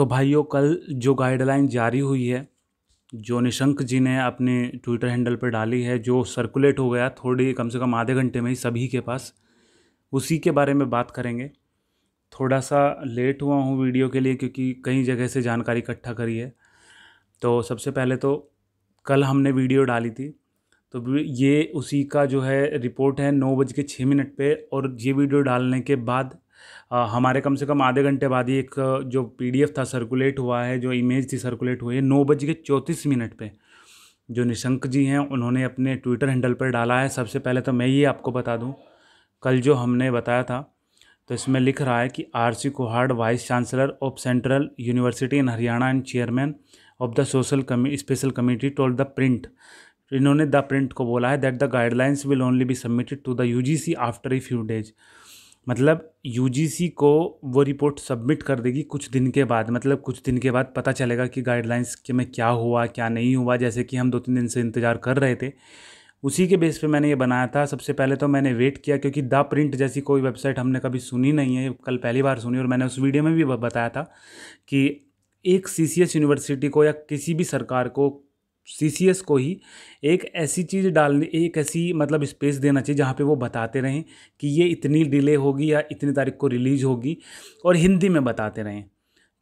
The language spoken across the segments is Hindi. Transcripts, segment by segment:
तो भाइयों, कल जो गाइडलाइन जारी हुई है, जो निशंक जी ने अपने ट्विटर हैंडल पर डाली है, जो सर्कुलेट हो गया थोड़ी, कम से कम आधे घंटे में ही सभी के पास, उसी के बारे में बात करेंगे। थोड़ा सा लेट हुआ हूँ वीडियो के लिए क्योंकि कई जगह से जानकारी इकट्ठा करी है। तो सबसे पहले तो कल हमने वीडियो डाली थी तो ये उसी का जो है रिपोर्ट है नौ बज के छः मिनट पे और ये वीडियो डालने के बाद आ, हमारे कम से कम आधे घंटे बाद ही एक जो पीडीएफ था सर्कुलेट हुआ है जो इमेज थी सर्कुलेट हुई है नौ बज के चौंतीस मिनट पर जो निशंक जी हैं उन्होंने अपने ट्विटर हैंडल पर डाला है। सबसे पहले तो मैं ये आपको बता दूँ कल जो हमने बताया था तो इसमें लिख रहा है कि R C Kuhad vice chancellor of central university in Haryana and chairman of the social special committee told the print इन्होंने द प्रिंट को बोला है that the guidelines will only be submitted to the UGC after a few days मतलब यूजीसी को वो रिपोर्ट सबमिट कर देगी कुछ दिन के बाद मतलब कुछ दिन के बाद पता चलेगा कि गाइडलाइंस के में क्या हुआ, क्या नहीं हुआ। जैसे कि हम दो तीन दिन से इंतज़ार कर रहे थे, उसी के बेस पे मैंने ये बनाया था। सबसे पहले तो मैंने वेट किया क्योंकि द प्रिंट जैसी कोई वेबसाइट हमने कभी सुनी नहीं है, कल पहली बार सुनी और मैंने उस वीडियो में भी बताया था कि एक सीसीएस यूनिवर्सिटी को या किसी भी सरकार को सी को ही एक ऐसी चीज़ डालनी, एक ऐसी मतलब स्पेस देना चाहिए जहाँ पे वो बताते रहें कि ये इतनी डिले होगी या इतनी तारीख को रिलीज़ होगी और हिंदी में बताते रहें।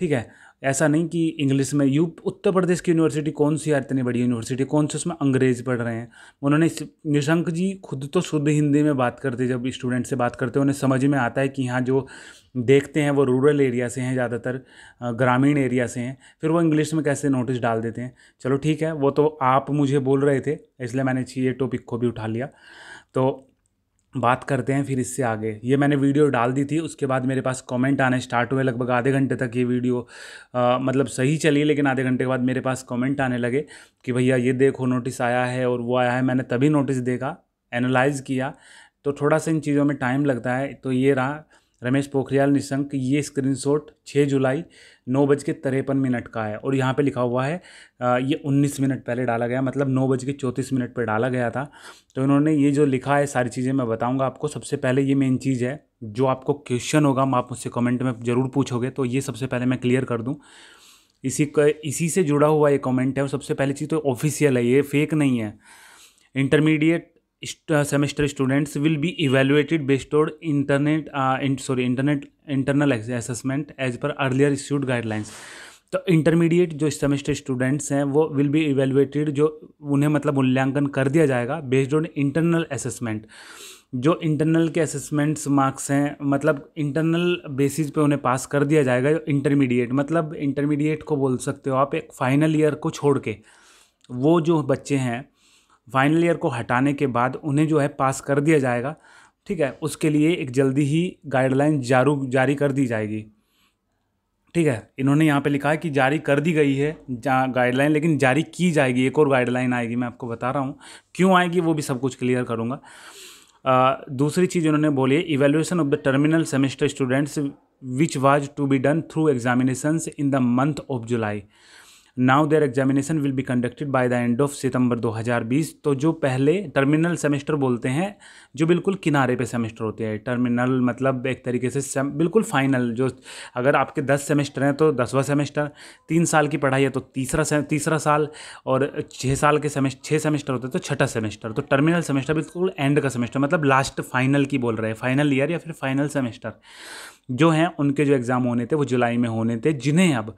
ठीक है? ऐसा नहीं कि इंग्लिश में, यू, उत्तर प्रदेश की यूनिवर्सिटी कौन सी है इतनी बड़ी यूनिवर्सिटी कौन से उसमें अंग्रेज़ पढ़ रहे हैं? उन्होंने निशंक जी खुद तो शुद्ध हिंदी में बात करते जब स्टूडेंट से बात करते उन्हें समझ में आता है कि यहाँ जो देखते हैं वो रूरल एरिया से हैं ज़्यादातर ग्रामीण एरिया से हैं, फिर वो इंग्लिश में कैसे नोटिस डाल देते हैं? चलो ठीक है, वो तो आप मुझे बोल रहे थे, इसलिए मैंने ये टॉपिक को भी उठा लिया। तो बात करते हैं फिर इससे आगे। ये मैंने वीडियो डाल दी थी उसके बाद मेरे पास कमेंट आने स्टार्ट हुए लगभग आधे घंटे तक ये वीडियो आ, मतलब सही चली लेकिन आधे घंटे के बाद मेरे पास कमेंट आने लगे कि भैया ये देखो नोटिस आया है और वो आया है मैंने तभी नोटिस देखा एनालाइज़ किया। तो थोड़ा सा इन चीज़ों में टाइम लगता है तो ये रहा रमेश पोखरियाल निशंक, ये स्क्रीनशॉट 6 जुलाई नौ बज के तिरपन मिनट का है और यहाँ पे लिखा हुआ है ये 19 मिनट पहले डाला गया मतलब नौ बज के चौंतीस मिनट पर डाला गया था। तो इन्होंने ये जो लिखा है, सारी चीज़ें मैं बताऊँगा आपको। सबसे पहले ये मेन चीज़ है, जो आपको क्वेश्चन होगा, आप मुझसे कमेंट में ज़रूर पूछोगे तो ये सबसे पहले मैं क्लियर कर दूँ। इसी इसी से जुड़ा हुआ ये कमेंट है, और सबसे पहली चीज़ तो ऑफिशियल है, ये फेक नहीं है। Intermediate semester students will be evaluated based on internet uh, in, sorry internet internal assessment as per guidelines. तो इंटरमीडिएट जो सेमेस्टर स्टूडेंट्स हैं वो विल बी इवेलुएटेड जो उन्हें मतलब मूल्यांकन कर दिया जाएगा बेस्ड ऑन इंटरनल असेसमेंट जो इंटरनल के असेसमेंट्स मार्क्स हैं मतलब इंटरनल बेसिस पे उन्हें पास कर दिया जाएगा जो इंटरमीडिएट मतलब इंटरमीडिएट को बोल सकते हो आप एक फाइनल ईयर को छोड़ के। वो जो बच्चे हैं फाइनल ईयर को हटाने के बाद उन्हें जो है पास कर दिया जाएगा। ठीक है? उसके लिए एक जल्दी ही गाइडलाइन जारू, जारी कर दी जाएगी। ठीक है? इन्होंने यहाँ पे लिखा है कि जारी कर दी गई है गाइडलाइन लेकिन जारी की जाएगी। एक और गाइडलाइन आएगी, मैं आपको बता रहा हूँ। क्यों आएगी वो भी सब कुछ क्लियर करूँगा। दूसरी चीज़ इन्होंने बोली है evaluation of the terminal semester students which was to be done through examinations in the month of July now there examination will be conducted by the end of September 2020 तो जो पहले टर्मिनल सेमेस्टर बोलते हैं, जो बिल्कुल किनारे पे सेमेस्टर होते हैं टर्मिनल मतलब एक तरीके से बिल्कुल फाइनल जो अगर आपके दस सेमेस्टर हैं तो दसवा सेमेस्टर तीन साल की पढ़ाई है तो तीसरा तीसरा साल, और छः साल के सेमेस्टर छः सेमेस्टर होते हैं तो छठा सेमेस्टर तो टर्मिनल सेमेस्टर बिल्कुल एंड का सेमेस्टर मतलब लास्ट फाइनल की बोल रहे हैं फाइनल ईयर या फिर फाइनल सेमेस्टर जो हैं, उनके जो एग्ज़ाम होने थे, वो जुलाई में होने थे, जिन्हें अब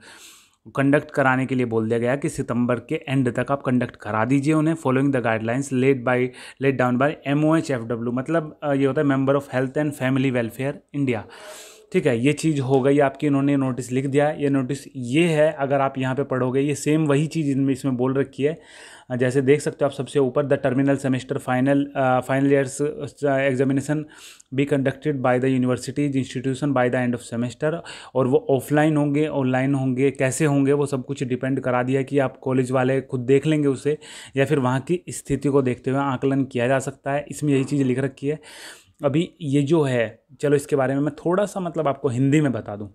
कंडक्ट कराने के लिए बोल दिया गया कि सितंबर के एंड तक आप कंडक्ट करा दीजिए उन्हें following the guidelines laid by laid down by M O H F W मतलब ये होता है member of health and family welfare India ठीक है, ये चीज़ हो गई आपकी, इन्होंने नोटिस लिख दिया। ये नोटिस ये है, अगर आप यहाँ पे पढ़ोगे, ये सेम वही चीज़ इनमें इसमें बोल रखी है। जैसे देख सकते हो आप सबसे ऊपर the terminal semester final final years examination be conducted by the universities institution by the end of semester और वो ऑफलाइन होंगे ऑनलाइन होंगे, कैसे होंगे, वो सब कुछ डिपेंड करा दिया कि आप कॉलेज वाले खुद देख लेंगे उसे, या फिर वहाँ की स्थिति को देखते हुए आकलन किया जा सकता है। इसमें यही चीज़ लिख रखी है। अभी ये जो है, चलो इसके बारे में मैं थोड़ा सा मतलब आपको हिंदी में बता दूँ।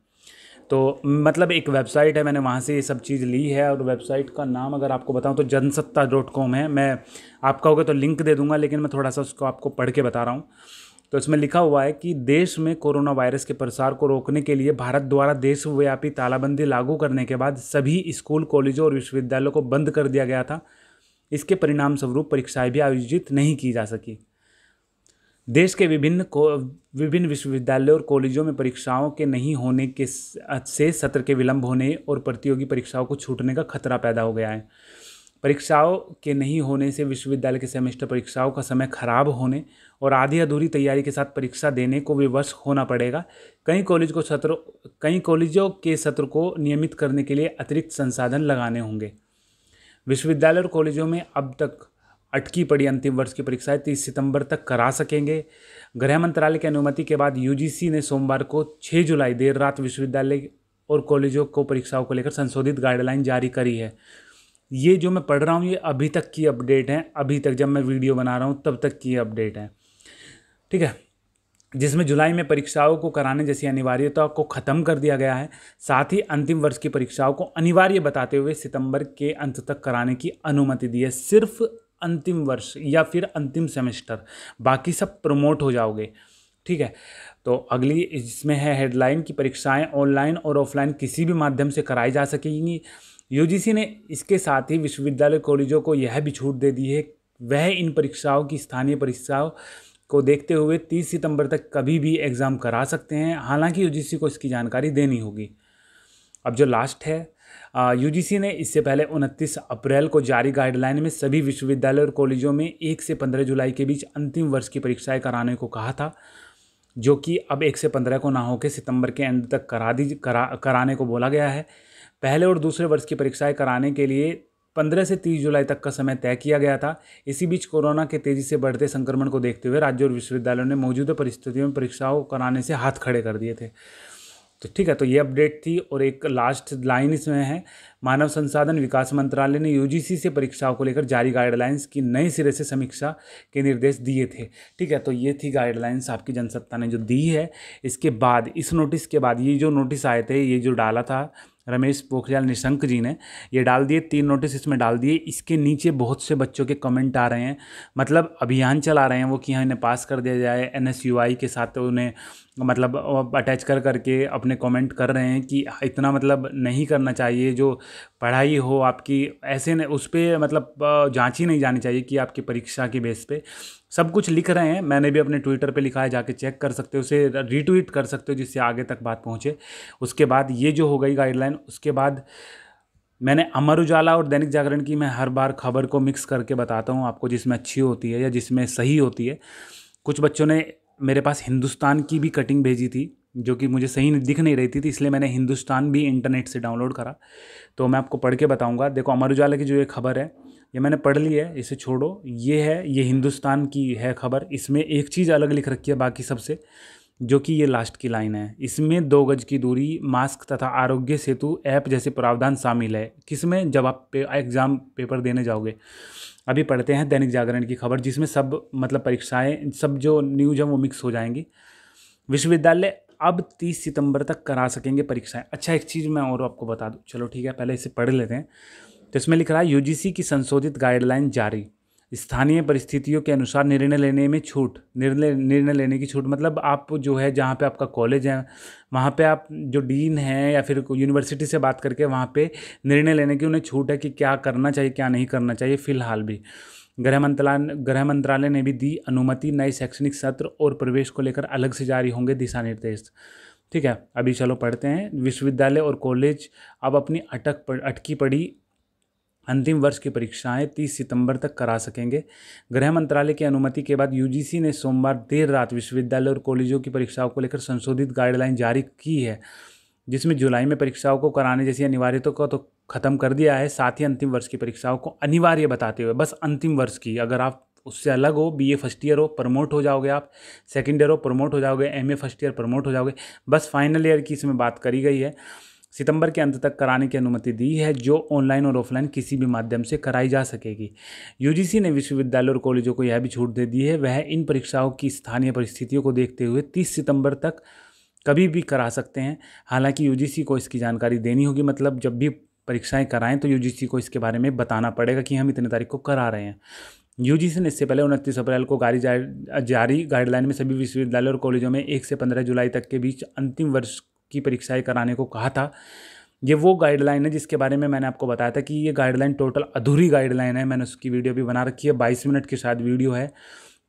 तो मतलब एक वेबसाइट है, मैंने वहाँ से ये सब चीज़ ली है और वेबसाइट का नाम अगर आपको बताऊँ तो जनसत्ता डॉट कॉम है। मैं आपका होगा तो लिंक दे दूँगा, लेकिन मैं थोड़ा सा उसको आपको पढ़ के बता रहा हूँ। तो इसमें लिखा हुआ है कि देश में कोरोना वायरस के प्रसार को रोकने के लिए भारत द्वारा देशव्यापी तालाबंदी लागू करने के बाद सभी स्कूल, कॉलेजों और विश्वविद्यालयों को बंद कर दिया गया था। इसके परिणाम स्वरूप परीक्षाएँ भी आयोजित नहीं की जा सकी। देश के विभिन्न को, विभिन्न विश्वविद्यालयों और कॉलेजों में परीक्षाओं के नहीं होने के से सत्र के विलंब होने और प्रतियोगी परीक्षाओं को छूटने का खतरा पैदा हो गया है। परीक्षाओं के नहीं होने से विश्वविद्यालय के सेमेस्टर परीक्षाओं का समय खराब होने और आधी अधूरी तैयारी के साथ परीक्षा देने को विवश होना पड़ेगा। कई कॉलेज को सत्र, कई कॉलेजों के सत्र को नियमित करने के लिए अतिरिक्त संसाधन लगाने होंगे। विश्वविद्यालय और कॉलेजों में अब तक अटकी पड़ी अंतिम वर्ष की परीक्षाएँ तीस सितंबर तक करा सकेंगे। गृह मंत्रालय की अनुमति के बाद यूजीसी ने सोमवार को 6 जुलाई देर रात विश्वविद्यालय और कॉलेजों को परीक्षाओं को लेकर संशोधित गाइडलाइन जारी करी है। ये जो मैं पढ़ रहा हूँ, ये अभी तक की अपडेट है। अभी तक जब मैं वीडियो बना रहा हूँ, तब तक की अपडेट है। ठीक है? जिसमें जुलाई में परीक्षाओं को कराने जैसी अनिवार्यता को ख़त्म कर दिया गया है, साथ ही अंतिम वर्ष की परीक्षाओं को अनिवार्य बताते हुए सितंबर के अंत तक कराने की अनुमति दी है। सिर्फ़ अंतिम वर्ष या फिर अंतिम सेमेस्टर, बाकी सब प्रमोट हो जाओगे। ठीक है? तो अगली इसमें है हेडलाइन की परीक्षाएँ ऑनलाइन और ऑफलाइन किसी भी माध्यम से कराई जा सकेंगी। यूजीसी ने इसके साथ ही विश्वविद्यालय कॉलेजों को यह भी छूट दे दी है, वह इन परीक्षाओं की स्थानीय परीक्षाओं को देखते हुए 30 सितंबर तक कभी भी एग्ज़ाम करा सकते हैं। हालाँकि यूजीसी को इसकी जानकारी देनी होगी। अब जो लास्ट है यूजीसी ने इससे पहले 29 अप्रैल को जारी गाइडलाइन में सभी विश्वविद्यालय और कॉलेजों में एक से पंद्रह जुलाई के बीच अंतिम वर्ष की परीक्षाएँ कराने को कहा था, जो कि अब एक से पंद्रह को ना होकर सितंबर के एंड तक करा दी, करा, कराने को बोला गया है। पहले और दूसरे वर्ष की परीक्षाएँ कराने के लिए पंद्रह से तीस जुलाई तक का समय तय किया गया था। इसी बीच कोरोना के तेज़ी से बढ़ते संक्रमण को देखते हुए राज्य और विश्वविद्यालयों ने मौजूदा परिस्थितियों में परीक्षाओं कराने से हाथ खड़े कर दिए थे। तो ठीक है तो ये अपडेट थी और एक लास्ट लाइन इसमें है। मानव संसाधन विकास मंत्रालय ने यूजीसी से परीक्षाओं को लेकर जारी गाइडलाइंस की नए सिरे से समीक्षा के निर्देश दिए थे। ठीक है तो ये थी गाइडलाइंस आपकी जनसत्ता ने जो दी है। इसके बाद, इस नोटिस के बाद ये जो नोटिस आए थे, ये जो डाला था रमेश पोखरियाल निशंक जी ने ये डाल दिए, तीन नोटिस इसमें डाल दिए। इसके नीचे बहुत से बच्चों के कमेंट आ रहे हैं। मतलब अभियान चला रहे हैं वो कि हाँ इन्हें पास कर दिया जाए। एनएसयूआई के साथ उन्हें मतलब अटैच कर करके अपने कमेंट कर रहे हैं कि इतना मतलब नहीं करना चाहिए जो पढ़ाई हो आपकी, ऐसे न, उस पर मतलब जाँच नहीं जानी चाहिए कि आपकी परीक्षा की बेस पे। सब कुछ लिख रहे हैं, मैंने भी अपने ट्विटर पे लिखा है, जाके चेक कर सकते हो, उसे रीट्वीट कर सकते हो, जिससे आगे तक बात पहुँचे। उसके बाद ये जो हो गई गाइडलाइन, उसके बाद मैंने अमर उजाला और दैनिक जागरण की मैं हर बार खबर को मिक्स करके बताता हूँ आपको, जिसमें अच्छी होती है या जिसमें सही होती है। कुछ बच्चों ने मेरे पास हिंदुस्तान की भी कटिंग भेजी थी। जो कि मुझे सही दिख नहीं रही थी तो इसलिए मैंने हिंदुस्तान भी इंटरनेट से डाउनलोड करा। तो मैं आपको पढ़ के बताऊँगा। देखो अमर उजाला की जो ये खबर है ये मैंने पढ़ ली है इसे छोड़ो। ये है ये हिंदुस्तान की है खबर। इसमें एक चीज़ अलग लिख रखी है बाकी सबसे जो कि ये लास्ट की लाइन है। इसमें दो गज की दूरी मास्क तथा आरोग्य सेतु ऐप जैसे प्रावधान शामिल है। किसमें जब आप पे, एग्ज़ाम पेपर देने जाओगे। अभी पढ़ते हैं दैनिक जागरण की खबर जिसमें सब मतलब परीक्षाएँ सब जो न्यूज़ है वो मिक्स हो जाएँगी। विश्वविद्यालय अब तीस सितंबर तक करा सकेंगे परीक्षाएँ। अच्छा एक चीज़ मैं और आपको बता दूँ। चलो, ठीक है, पहले इसे पढ़ लेते हैं। तो इसमें लिख रहा है यूजीसी की संशोधित गाइडलाइन जारी। स्थानीय परिस्थितियों के अनुसार निर्णय लेने में छूट। निर्णय निर्णय लेने की छूट मतलब आप जो है, जहाँ पे आपका कॉलेज है, वहाँ पे आप जो डीन हैं या फिर यूनिवर्सिटी से बात करके वहाँ पे निर्णय लेने की उन्हें छूट है कि क्या करना चाहिए, क्या नहीं करना चाहिए, फ़िलहाल भी। गृह मंत्रालय गृह मंत्रालय ने भी दी अनुमति नए शैक्षणिक सत्र और प्रवेश को लेकर अलग से जारी होंगे दिशा निर्देश। ठीक है अभी चलो पढ़ते हैं। विश्वविद्यालय और कॉलेज अब अपनी अटक पड़, अटकी पड़ी अंतिम वर्ष की परीक्षाएँ 30 सितंबर तक करा सकेंगे। गृह मंत्रालय की अनुमति के बाद यूजीसी ने सोमवार देर रात विश्वविद्यालय और कॉलेजों की परीक्षाओं को लेकर संशोधित गाइडलाइन जारी की है जिसमें जुलाई में परीक्षाओं को कराने जैसी अनिवार्यता को तो ख़त्म कर दिया है, साथ ही अंतिम वर्ष की परीक्षाओं को अनिवार्य बताते हुए। बस अंतिम वर्ष की, अगर आप उससे अलग हो बी ए फ़र्स्ट ईयर हो प्रमोट हो जाओगे आप। सेकेंड ईयर हो प्रमोट हो जाओगे। M A first year promote हो जाओगे। बस फाइनल ईयर की इसमें बात करी गई है। सितंबर के अंत तक कराने की अनुमति दी है, जो ऑनलाइन और ऑफलाइन किसी भी माध्यम से कराई जा सकेगी। यूजीसी ने विश्वविद्यालय और कॉलेजों को यह भी छूट दे दी है, वह इन परीक्षाओं की स्थानीय परिस्थितियों को देखते हुए 30 सितंबर तक कभी भी करा सकते हैं। हालाँकि यूजीसी को इसकी जानकारी देनी होगी मतलब जब भी परीक्षाएँ कराएँ तो यूजीसी को इसके बारे में बताना पड़ेगा कि हम इतने तारीख को करा रहे हैं। यूजीसी ने इससे पहले उनतीस अप्रैल को गाड़ी जारी गाइडलाइन में सभी विश्वविद्यालय और कॉलेजों में एक से पंद्रह जुलाई तक के बीच अंतिम वर्ष की परीक्षाएँ कराने को कहा था। ये वो गाइडलाइन है जिसके बारे में मैंने आपको बताया था कि ये गाइडलाइन टोटल अधूरी गाइडलाइन है। मैंने उसकी वीडियो भी बना रखी है, बाईस मिनट की शायद वीडियो है।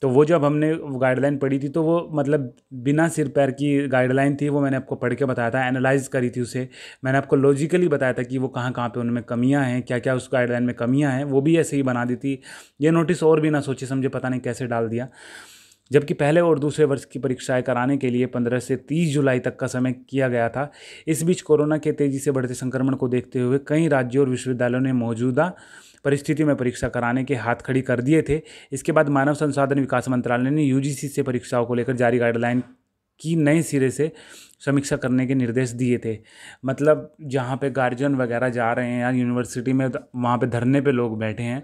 तो वो जब हमने गाइडलाइन पढ़ी थी तो वो मतलब बिना सिर पैर की गाइडलाइन थी, वो मैंने आपको पढ़ के बताया था एनालाइज करी थी उसे। मैंने आपको लॉजिकली बताया था कि वो कहाँ कहाँ पे उनमें कमियाँ हैं क्या क्या उस गाइडलाइन में कमियाँ हैं, वो भी ऐसे ही बना दी थी। ये नोटिस और भी ना सोचे समझे, पता नहीं कैसे डाल दिया। जबकि पहले और दूसरे वर्ष की परीक्षाएँ कराने के लिए पंद्रह से तीस जुलाई तक का समय किया गया था। इस बीच कोरोना के तेज़ी से बढ़ते संक्रमण को देखते हुए कई राज्यों और विश्वविद्यालयों ने मौजूदा परिस्थितियों में परीक्षा कराने के हाथ खड़ी कर दिए थे। इसके बाद मानव संसाधन विकास मंत्रालय ने यूजीसी से परीक्षाओं को लेकर जारी गाइडलाइन की नए सिरे से समीक्षा करने के निर्देश दिए थे। मतलब जहाँ पे गार्जियन वगैरह जा रहे हैं या यूनिवर्सिटी में, वहाँ पे धरने पे लोग बैठे हैं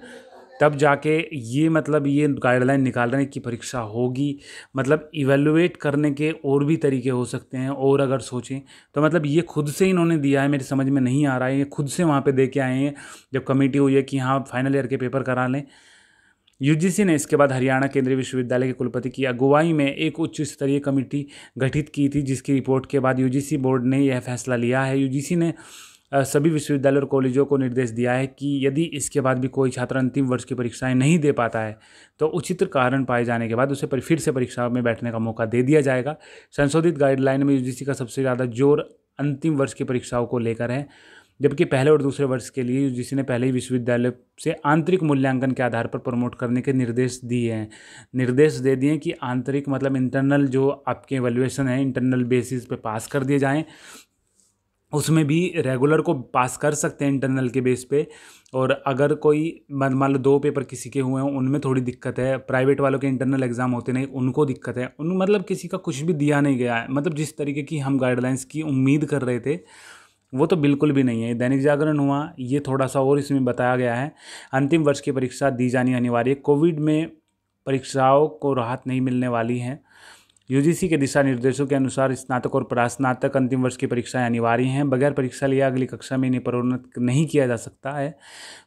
तब जाके ये मतलब ये गाइडलाइन निकाल रहे हैं कि परीक्षा होगी। मतलब इवेलुएट करने के और भी तरीके हो सकते हैं और अगर सोचें तो मतलब ये खुद से इन्होंने दिया है, मेरी समझ में नहीं आ रहा है। ये खुद से वहाँ पे दे के आए हैं, जब कमेटी हुई है कि हाँ फाइनल ईयर के पेपर करा लें। यूजीसी ने इसके बाद हरियाणा केंद्रीय विश्वविद्यालय के कुलपति की अगुवाई में एक उच्च स्तरीय कमेटी गठित की थी, जिसकी रिपोर्ट के बाद यूजीसी बोर्ड ने यह फैसला लिया है। यूजीसी ने सभी विश्वविद्यालय और कॉलेजों को निर्देश दिया है कि यदि इसके बाद भी कोई छात्र अंतिम वर्ष की परीक्षाएँ नहीं दे पाता है तो उचित कारण पाए जाने के बाद उसे फिर से परीक्षा में बैठने का मौका दे दिया जाएगा। संशोधित गाइडलाइन में यूजीसी का सबसे ज़्यादा ज़ोर अंतिम वर्ष की परीक्षाओं को लेकर है, जबकि पहले और दूसरे वर्ष के लिए यूजीसी ने पहले ही विश्वविद्यालय से आंतरिक मूल्यांकन के आधार पर प्रमोट करने के निर्देश दिए हैं। निर्देश दे दिए कि आंतरिक मतलब इंटरनल जो आपके एवेल्युएशन है इंटरनल बेसिस पे पास कर दिए जाएँ उसमें भी रेगुलर को पास कर सकते हैं इंटरनल के बेस पे। और अगर कोई, मान लो दो पेपर किसी के हुए हैं, उनमें थोड़ी दिक्कत है। प्राइवेट वालों के इंटरनल एग्ज़ाम होते नहीं, उनको दिक्कत है। उन मतलब किसी का कुछ भी दिया नहीं गया है। मतलब जिस तरीके की हम गाइडलाइंस की उम्मीद कर रहे थे, वो तो बिल्कुल भी नहीं है। दैनिक जागरण हुआ, ये थोड़ा सा और इसमें बताया गया है। अंतिम वर्ष की परीक्षा दी जानी अनिवार्य। कोविड में परीक्षाओं को राहत नहीं मिलने वाली है। यूजीसी के दिशा निर्देशों के अनुसार स्नातक और प्रास्नातक अंतिम वर्ष की परीक्षाएँ अनिवार्य हैं। बगैर परीक्षा लिए अगली कक्षा में इन्हें प्रोन्नत नहीं किया जा सकता है।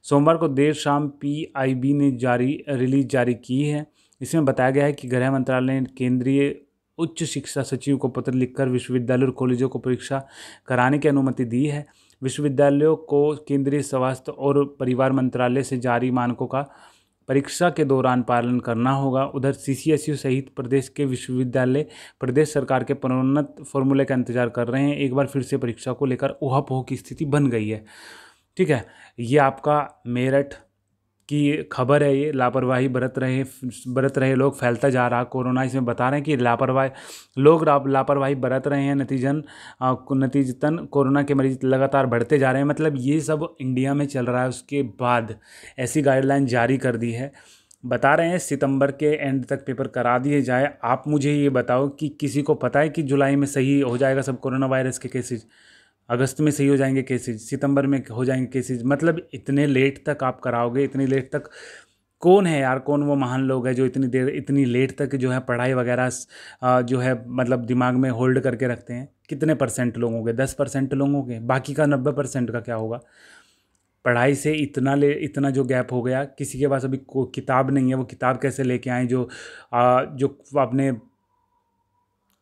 सोमवार को देर शाम पीआईबी ने जारी, रिलीज़ जारी की है। इसमें बताया गया है कि गृह मंत्रालय ने केंद्रीय उच्च शिक्षा सचिव को पत्र लिखकर विश्वविद्यालय और कॉलेजों को परीक्षा कराने की अनुमति दी है। विश्वविद्यालयों को केंद्रीय स्वास्थ्य और परिवार मंत्रालय से जारी मानकों का परीक्षा के दौरान पालन करना होगा। उधर सीसीएसयू सहित प्रदेश के विश्वविद्यालय, प्रदेश सरकार के प्रोन्नत फॉर्मूले का इंतज़ार कर रहे हैं। एक बार फिर से परीक्षा को लेकर ऊहापोह की स्थिति बन गई है। ठीक है, ये आपका मेरठ कि खबर है, ये लापरवाही बरत रहे बरत रहे लोग, फैलता जा रहा कोरोना। इसमें बता रहे हैं कि लापरवाही, लोग लापरवाही बरत रहे हैं, नतीजन नतीजतन कोरोना के मरीज़ लगातार बढ़ते जा रहे हैं। मतलब ये सब इंडिया में चल रहा है, उसके बाद ऐसी गाइडलाइन जारी कर दी है। बता रहे हैं, सितंबर के एंड तक पेपर करा दिए जाए। आप मुझे ये बताओ कि किसी को पता है कि जुलाई में सही हो जाएगा सब कोरोना वायरस के केसेज अगस्त में सही हो जाएँगे केसेज सितंबर में हो जाएँगे केसेज मतलब इतने लेट तक आप कराओगे इतनी लेट तक कौन है यार कौन वो महान लोग हैं जो इतनी देर इतनी लेट तक जो है पढ़ाई वगैरह जो है मतलब दिमाग में होल्ड करके रखते हैं? कितने परसेंट लोगों के? दस परसेंट लोगों के? बाकी का नब्बे परसेंट का क्या होगा? पढ़ाई से इतना ले इतना जो गैप हो गया किसी के पास अभी किताब नहीं है वो किताब कैसे लेके आए जो आ, जो अपने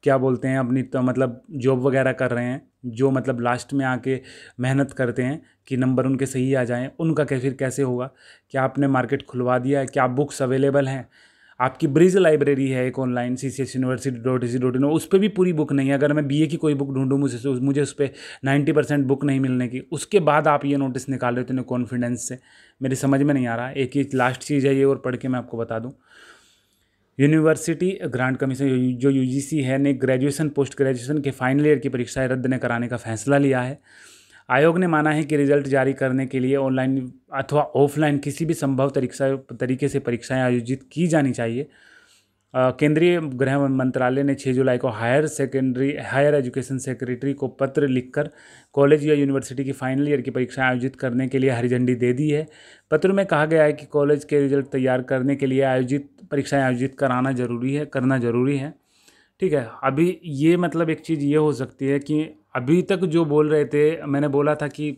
क्या बोलते हैं, अपनी तो मतलब जॉब वगैरह कर रहे हैं, जो मतलब लास्ट में आके मेहनत करते हैं कि नंबर उनके सही आ जाएँ, उनका कैसे फिर कैसे होगा? क्या आपने मार्केट खुलवा दिया है? क्या बुक्स अवेलेबल हैं? आपकी ब्रिज लाइब्रेरी है एक online C C S university dot C dot in उस पर भी पूरी बुक नहीं है। अगर मैं बी ए की कोई बुक ढूंढूँ मुझे मुझे उस पर नाइन्टी परसेंट बुक नहीं मिलने की, उसके बाद आप ये नोटिस निकाल रहे हो इतने कॉन्फिडेंस से। मेरी समझ में नहीं आ रहा, एक ही लास्ट चीज़ है ये और पढ़ के मैं आपको बता दूँ। यूनिवर्सिटी ग्रांट कमीशन जो यूजीसी है, ने ग्रेजुएशन पोस्ट ग्रेजुएशन के फाइनल ईयर की परीक्षाएँ रद्द न कराने का फैसला लिया है। आयोग ने माना है कि रिज़ल्ट जारी करने के लिए ऑनलाइन अथवा ऑफलाइन किसी भी संभव तरीका तरीके से परीक्षाएँ आयोजित की जानी चाहिए। केंद्रीय गृह मंत्रालय ने 6 जुलाई को higher secondary, higher education secretary को पत्र लिखकर कॉलेज या यूनिवर्सिटी की फाइनल ईयर की परीक्षाएँ आयोजित करने के लिए हरी झंडी दे दी है। पत्र में कहा गया है कि कॉलेज के रिज़ल्ट तैयार करने के लिए आयोजित, परीक्षाएँ आयोजित कराना ज़रूरी है, करना ज़रूरी है। ठीक है, अभी ये मतलब एक चीज़ ये हो सकती है कि अभी तक जो बोल रहे थे, मैंने बोला था कि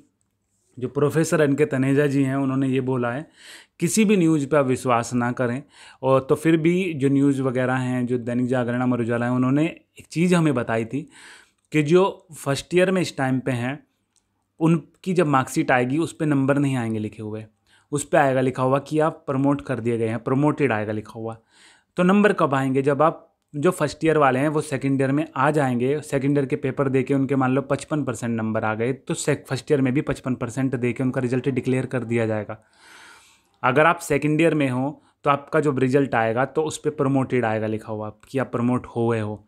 जो प्रोफेसर एन के तनेजा जी हैं, उन्होंने ये बोला है, किसी भी न्यूज़ पर आप विश्वास ना करें। और तो फिर भी जो न्यूज़ वगैरह हैं, जो दैनिक जागरण, अमर उजाला है, उन्होंने एक चीज़ हमें बताई थी कि जो फ़र्स्ट ईयर में इस टाइम पे हैं, उनकी जब मार्कशीट आएगी, उस पर नंबर नहीं आएँगे लिखे हुए। उस पर आएगा लिखा हुआ कि आप प्रमोट कर दिए गए हैं, प्रमोटेड आएगा लिखा हुआ। तो नंबर कब आएँगे? जब आप जो फ़र्स्ट ईयर वाले हैं, वो सेकेंड ईयर में आ जाएँगे। सेकेंड ईयर के पेपर दे के उनके मान लो पचपन परसेंट नंबर आ गए तो फ़र्स्ट ईयर में भी पचपन परसेंट दे के उनका रिज़ल्ट डिक्लेयर कर दिया जाएगा। अगर आप सेकेंड ईयर में हो तो आपका जो रिज़ल्ट आएगा तो उस पर प्रमोटेड आएगा लिखा हुआ, कि आप प्रमोट हो गए हो।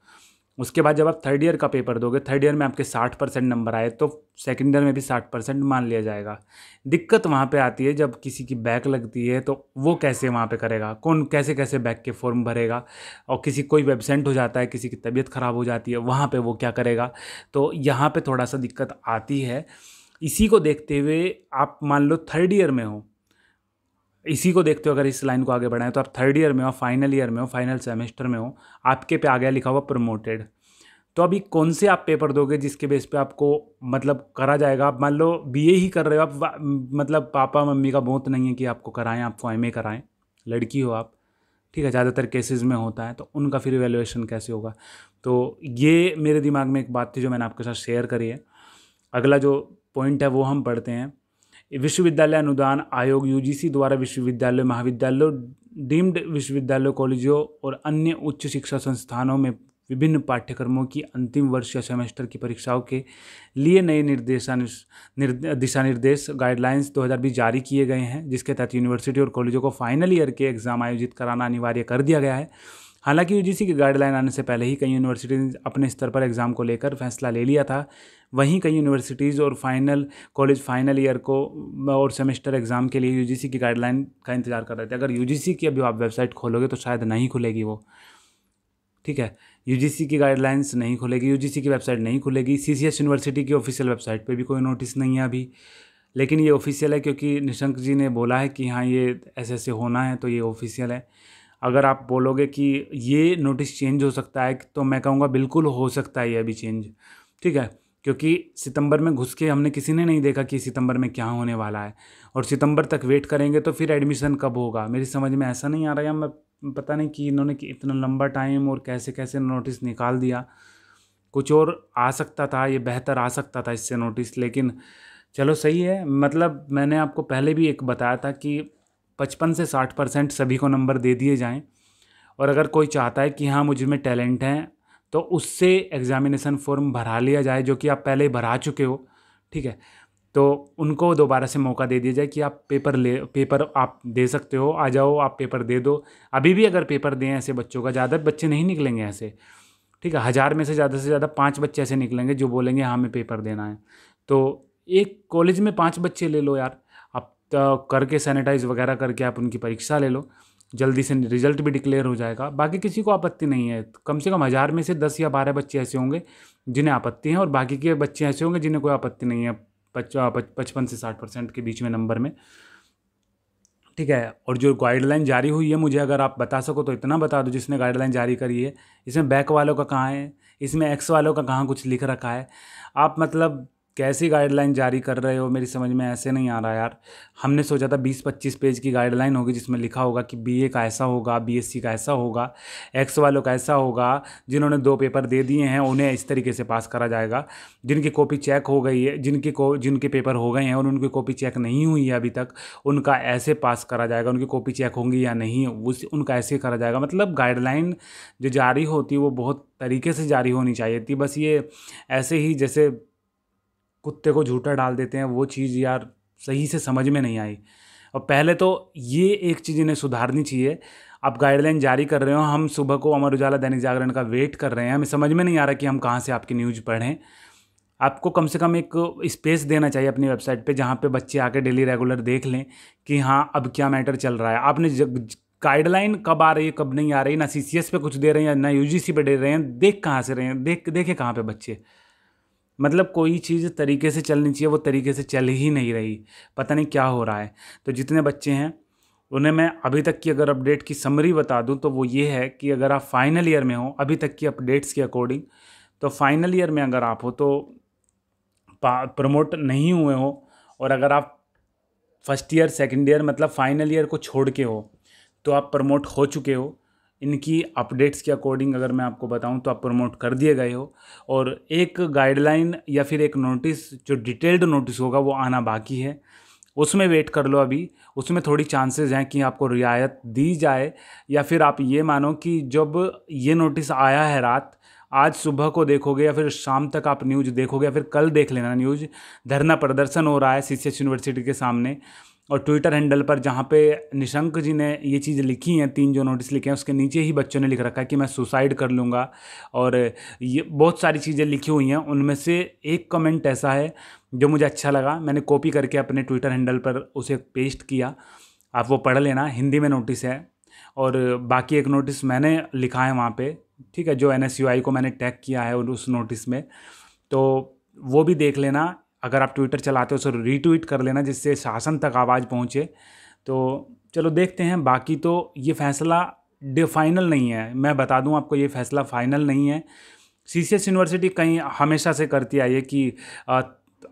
उसके बाद जब आप थर्ड ईयर का पेपर दोगे थर्ड ईयर में आपके साठ परसेंट नंबर आए तो सेकेंड ईयर में भी साठ परसेंट मान लिया जाएगा। दिक्कत वहाँ पे आती है, जब किसी की बैक लगती है तो वो कैसे वहाँ पे करेगा? कौन, कैसे कैसे बैक के फॉर्म भरेगा? और किसी, कोई वेबसेंट हो जाता है, किसी की तबीयत ख़राब हो जाती है, वहाँ पर वो क्या करेगा? तो यहाँ पर थोड़ा सा दिक्कत आती है। इसी को देखते हुए आप मान लो थर्ड ईयर में हो इसी को देखते हो अगर इस लाइन को आगे बढ़ाएँ तो आप थर्ड ईयर में हो फाइनल ईयर में हो फाइनल सेमेस्टर में हो, आपके पे आ गया लिखा हुआ प्रमोटेड तो अभी कौन से आप पेपर दोगे जिसके बेस पे आपको मतलब करा जाएगा? आप मान लो बीए ही कर रहे हो, आप मतलब पापा मम्मी का बहुत नहीं है कि आपको कराएँ, आपको एम कराएँ। लड़की हो आप, ठीक है, ज़्यादातर केसेस में होता है तो उनका फिर वैल्यूएशन कैसे होगा? तो ये मेरे दिमाग में एक बात थी जो मैंने आपके साथ शेयर करी है। अगला जो पॉइंट है वो हम पढ़ते हैं। विश्वविद्यालय अनुदान आयोग यूजीसी द्वारा विश्वविद्यालय, महाविद्यालयों, डीम्ड विश्वविद्यालयों, कॉलेजों और अन्य उच्च शिक्षा संस्थानों में विभिन्न पाठ्यक्रमों की अंतिम वर्ष या सेमेस्टर की परीक्षाओं के लिए नए निर्देशानुस दिशा निर्देश गाइडलाइंस 2020 जारी किए गए हैं, जिसके तहत यूनिवर्सिटी और कॉलेजों को फाइनल ईयर के एग्ज़ाम आयोजित कराना अनिवार्य कर दिया गया है। हालाँकि यूजीसी की गाइडलाइन आने से पहले ही कई यूनिवर्सिटीज़ अपने स्तर पर एग्ज़ाम को लेकर फैसला ले लिया था। वहीं कई यूनिवर्सिटीज़ और फाइनल कॉलेज फाइनल ईयर को, और सेमेस्टर एग्ज़ाम के लिए यूजीसी की गाइडलाइन का इंतज़ार कर रहे थे। अगर यूजीसी की अभी आप वेबसाइट खोलोगे तो शायद नहीं खुलेगी वो। ठीक है? यूजीसी की गाइडलाइंस नहीं खुलेगी यूजीसी की वेबसाइट नहीं खुलेगी सीसीएस यूनिवर्सिटी की ऑफिशियल वेबसाइट पे भी कोई नोटिस नहीं है अभी। लेकिन ये ऑफिशियल है क्योंकि निशंक जी ने बोला है कि हाँ ये ऐसे ऐसे होना है तो ये ऑफिशियल है। अगर आप बोलोगे कि ये नोटिस चेंज हो सकता है तो मैं कहूँगा बिल्कुल हो सकता है ये अभी चेंज ठीक है? क्योंकि सितंबर में घुस के हमने किसी ने नहीं देखा कि सितंबर में क्या होने वाला है। और सितंबर तक वेट करेंगे तो फिर एडमिशन कब होगा? मेरी समझ में ऐसा नहीं आ रहा है मैं पता नहीं कि इन्होंने कि इतना लंबा टाइम और कैसे कैसे नोटिस निकाल दिया। कुछ और आ सकता था, ये बेहतर आ सकता था इससे नोटिस लेकिन चलो सही है। मतलब मैंने आपको पहले भी एक बताया था कि पचपन से साठ परसेंट सभी को नंबर दे दिए जाएँ। और अगर कोई चाहता है कि हाँ मुझमें टैलेंट है तो उससे एग्ज़ामिनेशन फॉर्म भरा लिया जाए, जो कि आप पहले ही भरा चुके हो, ठीक है? तो उनको दोबारा से मौका दे दिया जाए कि आप पेपर ले, पेपर आप दे सकते हो, आ जाओ, आप पेपर दे दो। अभी भी अगर पेपर दें ऐसे बच्चों का, ज़्यादा बच्चे नहीं निकलेंगे ऐसे, ठीक है? हज़ार में से ज़्यादा से ज़्यादा पाँच बच्चे ऐसे निकलेंगे जो बोलेंगे हाँ हमें पेपर देना है। तो एक कॉलेज में पाँच बच्चे ले लो यार तो करके सैनिटाइज वगैरह करके आप उनकी परीक्षा ले लो। जल्दी से रिज़ल्ट भी डिक्लेयर हो जाएगा। बाकी किसी को आपत्ति नहीं है। कम से कम हज़ार में से दस या बारह बच्चे ऐसे होंगे जिन्हें आपत्ति है और बाकी के बच्चे ऐसे होंगे जिन्हें कोई आपत्ति नहीं है पचपन से साठ परसेंट के बीच में नंबर में। ठीक है? और जो गाइडलाइन जारी हुई है मुझे अगर आप बता सको तो इतना बता दो जिसने गाइडलाइन जारी करी है। इसमें बैक वालों का कहाँ है? इसमें एक्स वालों का कहाँ कुछ लिख रखा है? आप मतलब कैसी गाइडलाइन जारी कर रहे हो? मेरी समझ में ऐसे नहीं आ रहा यार। हमने सोचा था बीस पच्चीस पेज की गाइडलाइन होगी जिसमें लिखा होगा कि बीए का ऐसा होगा बी बीएससी का ऐसा होगा एक्स वालों का ऐसा होगा, जिन्होंने दो पेपर दे दिए हैं, उन्हें इस तरीके से पास करा जाएगा। जिनकी कॉपी चेक हो गई है, जिनकी को जिनके पेपर हो गए हैं, और उनकी कॉपी चेक नहीं हुई है अभी तक, उनका ऐसे पास करा जाएगा। उनकी कॉपी चेक होंगी या नहीं, उस, उनका ऐसे करा जाएगा। मतलब गाइडलाइन जो जारी होती है, वो बहुत तरीके से जारी होनी चाहिए थी। बस ये ऐसे ही जैसे कुत्ते को झूठा डाल देते हैं, वो चीज़ यार सही से समझ में नहीं आई। और पहले तो ये एक चीज़ इन्हें सुधारनी चाहिए। आप गाइडलाइन जारी कर रहे हो, हम सुबह को अमर उजाला दैनिक जागरण का वेट कर रहे हैं, हमें समझ में नहीं आ रहा कि हम कहाँ से आपकी न्यूज़ पढ़ें। आपको कम से कम एक स्पेस देना चाहिए अपनी वेबसाइट पे, जहाँ पे बच्चे आके डेली रेगुलर देख लें कि हाँ अब क्या मैटर चल रहा है। आपने गाइडलाइन कब आ रही है, कब नहीं आ रही, ना सी सी पे कुछ दे रहे हैं ना यू पे दे रहे हैं, देख कहाँ से रहे हैं, देख, देखे कहाँ पे बच्चे। मतलब कोई चीज़ तरीके से चलनी चाहिए, वो तरीके से चल ही नहीं रही। पता नहीं क्या हो रहा है। तो जितने बच्चे हैं, उन्हें मैं अभी तक की अगर अपडेट की समरी बता दूँ तो वो ये है कि अगर आप फाइनल ईयर में हो, अभी तक की अपडेट्स के अकॉर्डिंग तो फाइनल ईयर में अगर आप हो तो प्रमोट नहीं हुए हो और अगर आप फ़र्स्ट ईयर सेकेंड ईयर मतलब फाइनल ईयर को छोड़ के हो तो आप प्रमोट हो चुके हो। इनकी अपडेट्स के अकॉर्डिंग अगर मैं आपको बताऊँ तो आप प्रमोट कर दिए गए हो। और एक गाइडलाइन या फिर एक नोटिस, जो डिटेल्ड नोटिस होगा, वो आना बाकी है। उसमें वेट कर लो अभी। उसमें थोड़ी चांसेस हैं कि आपको रियायत दी जाए। या फिर आप ये मानो कि जब ये नोटिस आया है रात, आज सुबह को देखोगे या फिर शाम तक आप न्यूज़ देखोगे या फिर कल देख लेना न्यूज़, धरना प्रदर्शन हो रहा है सीसीएस यूनिवर्सिटी के सामने और ट्विटर हैंडल पर जहाँ पे निशंक जी ने ये चीज़ लिखी हैं, तीन जो नोटिस लिखे हैं, उसके नीचे ही बच्चों ने लिख रखा है कि मैं सुसाइड कर लूँगा। और ये बहुत सारी चीज़ें लिखी हुई हैं, उनमें से एक कमेंट ऐसा है जो मुझे अच्छा लगा। मैंने कॉपी करके अपने ट्विटर हैंडल पर उसे पेस्ट किया। आप वो पढ़ लेना, हिंदी में नोटिस है। और बाकी एक नोटिस मैंने लिखा है वहाँ पे, ठीक है, जो एनएसयूआई को मैंने टैग किया है उस नोटिस में। तो वो भी देख लेना। अगर आप ट्विटर चलाते हो तो रीट्वीट कर लेना जिससे शासन तक आवाज़ पहुँचे। तो चलो देखते हैं। बाकी तो ये फैसला डे फाइनल नहीं है। मैं बता दूँ आपको, ये फैसला फाइनल नहीं है। सी सी एस यूनिवर्सिटी कहीं हमेशा से करती आई है कि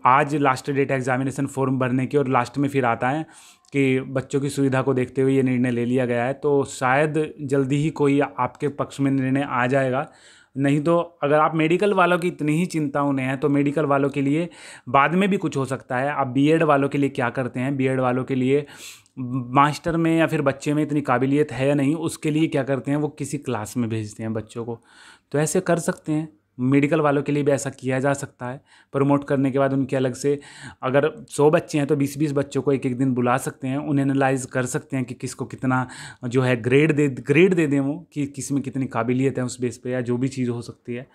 आज लास्ट डेट एग्जामिनेशन फॉर्म भरने की और लास्ट में फिर आता है कि बच्चों की सुविधा को देखते हुए ये निर्णय ले लिया गया है। तो शायद जल्दी ही कोई आपके पक्ष में निर्णय आ जाएगा। नहीं तो अगर आप मेडिकल वालों की इतनी ही चिंता उन्हें है तो मेडिकल वालों के लिए बाद में भी कुछ हो सकता है। आप बीएड वालों के लिए क्या करते हैं? बीएड वालों के लिए मास्टर में या फिर बच्चे में इतनी काबिलियत है या नहीं, उसके लिए क्या करते हैं? वो किसी क्लास में भेजते हैं बच्चों को। तो ऐसे कर सकते हैं। मेडिकल वालों के लिए भी ऐसा किया जा सकता है। प्रमोट करने के बाद उनके अलग से अगर सौ बच्चे हैं तो बीस बीस बच्चों को एक एक दिन बुला सकते हैं। उन्हें एनालाइज कर सकते हैं कि किसको कितना जो है ग्रेड दे ग्रेड दे दें वो कि किसमें कितनी काबिलियत है उस बेस पे या जो भी चीज़ हो सकती है।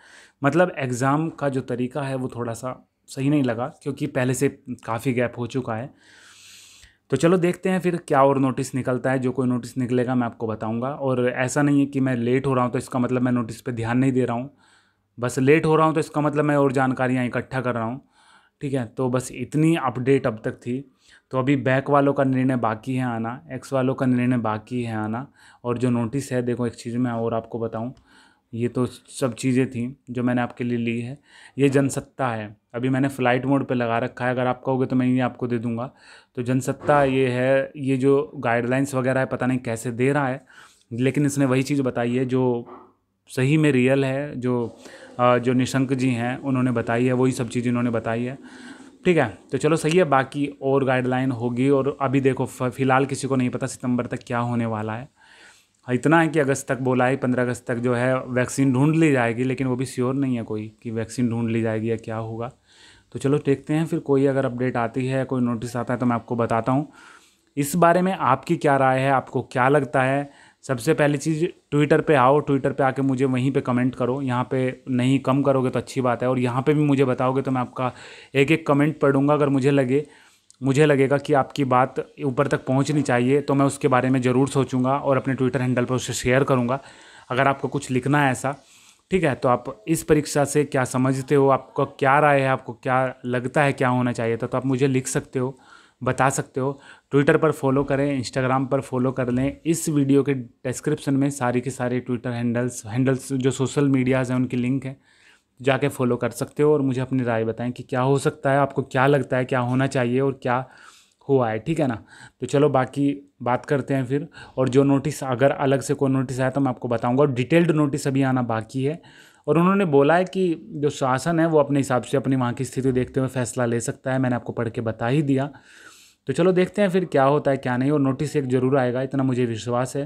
मतलब एग्ज़ाम का जो तरीका है वो थोड़ा सा सही नहीं लगा क्योंकि पहले से काफ़ी गैप हो चुका है। तो चलो देखते हैं फिर क्या और नोटिस निकलता है। जो कोई नोटिस निकलेगा मैं आपको बताऊँगा और ऐसा नहीं है कि मैं लेट हो रहा हूँ तो इसका मतलब मैं नोटिस पे ध्यान नहीं दे रहा हूँ। बस लेट हो रहा हूँ तो इसका मतलब मैं और जानकारियाँ इकट्ठा कर रहा हूँ। ठीक है तो बस इतनी अपडेट अब तक थी। तो अभी बैक वालों का निर्णय बाकी है आना, एक्स वालों का निर्णय बाकी है आना, और जो नोटिस है, देखो एक चीज़ मैं और आपको बताऊँ, ये तो सब चीज़ें थी जो मैंने आपके लिए ली है। ये जनसत्ता है। अभी मैंने फ़्लाइट मोड पे लगा रखा है, अगर आप कहोगे तो मैं ये आपको दे दूँगा। तो जनसत्ता ये है, ये जो गाइडलाइंस वगैरह है, पता नहीं कैसे दे रहा है, लेकिन इसने वही चीज़ बताई है जो सही में रियल है, जो जो निशंक जी हैं, उन्होंने बताई है, वही सब चीज़ इन्होंने बताई है। ठीक है तो चलो सही है, बाकी और गाइडलाइन होगी और अभी देखो फ़िलहाल किसी को नहीं पता सितंबर तक क्या होने वाला है। इतना है कि अगस्त तक बोला है, पंद्रह अगस्त तक जो है, वैक्सीन ढूंढ ली जाएगी, लेकिन वो भी श्योर नहीं है कोई कि वैक्सीन ढूंढ ली जाएगी या क्या होगा। तो चलो देखते हैं, फिर कोई अगर अपडेट आती है, कोई नोटिस आता है तो मैं आपको बताता हूँ। इस बारे में आपकी क्या राय है, आपको क्या लगता है सबसे पहली चीज़ ट्विटर पे आओ ट्विटर पे आके मुझे वहीं पे कमेंट करो। यहाँ पे नहीं कम करोगे तो अच्छी बात है और यहाँ पे भी मुझे बताओगे तो मैं आपका एक एक कमेंट पढ़ूँगा अगर मुझे लगे। मुझे लगेगा कि आपकी बात ऊपर तक पहुँचनी चाहिए तो मैं उसके बारे में ज़रूर सोचूँगा और अपने ट्विटर हैंडल पर उसे शेयर करूँगा। अगर आपको कुछ लिखना है ऐसा, ठीक है तो आप इस परीक्षा से क्या समझते हो, आपका क्या राय है, आपको क्या लगता है क्या होना चाहिए था तो आप मुझे लिख सकते हो, बता सकते हो। ट्विटर पर फॉलो करें इंस्टाग्राम पर फॉलो कर लें। इस वीडियो के डिस्क्रिप्शन में सारी के सारे ट्विटर हैंडल्स हैंडल्स जो सोशल मीडियाज़ हैं, उनकी लिंक है। जाके फॉलो कर सकते हो और मुझे अपनी राय बताएँ कि क्या हो सकता है, आपको क्या लगता है, क्या होना चाहिए और क्या हुआ है, ठीक है ना? तो चलो बाकी बात करते हैं फिर। और जो नोटिस अगर अलग से कोई नोटिस आया तो मैं आपको बताऊँगा। डिटेल्ड नोटिस अभी आना बाकी है। और उन्होंने बोला है कि जो शासन है, वो अपने हिसाब से अपनी वहाँ की स्थिति देखते हुए फैसला ले सकता है। मैंने आपको पढ़ के बता ही दिया। तो चलो देखते हैं फिर क्या होता है, क्या नहीं। और नोटिस एक ज़रूर आएगा, इतना मुझे विश्वास है,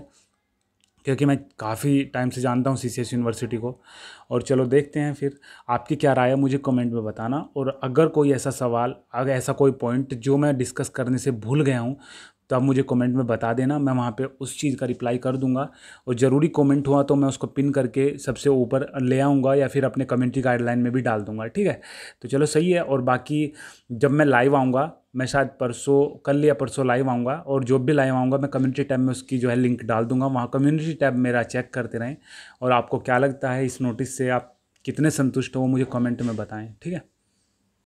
क्योंकि मैं काफ़ी टाइम से जानता हूँ सी यूनिवर्सिटी को। और चलो देखते हैं फिर, आपकी क्या राय है मुझे कमेंट में बताना। और अगर कोई ऐसा सवाल, अगर ऐसा कोई पॉइंट जो मैं डिस्कस करने से भूल गया हूँ तो आप मुझे कमेंट में बता देना, मैं वहाँ पे उस चीज़ का रिप्लाई कर दूँगा। और ज़रूरी कमेंट हुआ तो मैं उसको पिन करके सबसे ऊपर ले आऊँगा या फिर अपने कम्युनिटी गाइडलाइन में भी डाल दूँगा, ठीक है। तो चलो सही है, और बाकी जब मैं लाइव आऊँगा मैं शायद परसों, कल या परसों लाइव आऊँगा और जो भी लाइव आऊँगा, मैं कम्युनिटी टैब में उसकी जो है लिंक डाल दूँगा। वहाँ कम्युनिटी टैब मेरा चेक करते रहें और आपको क्या लगता है इस नोटिस से आप कितने संतुष्ट हो मुझे कमेंट में बताएँ, ठीक है?